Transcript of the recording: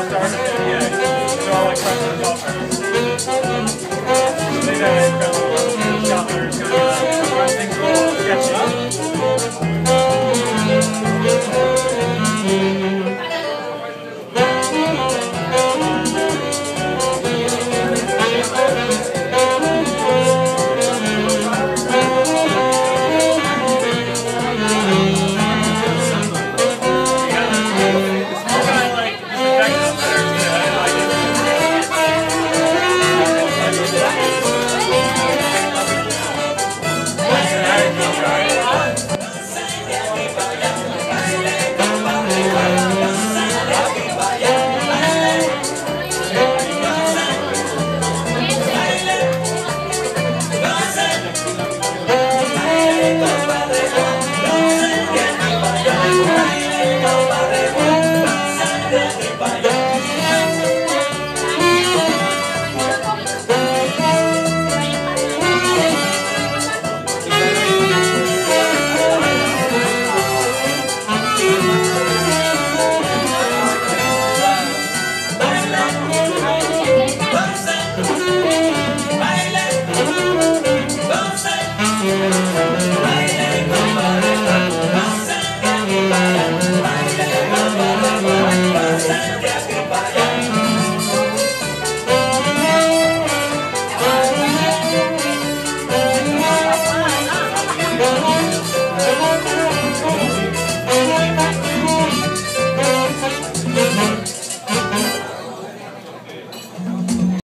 I started. Yeah, it's all like friends and.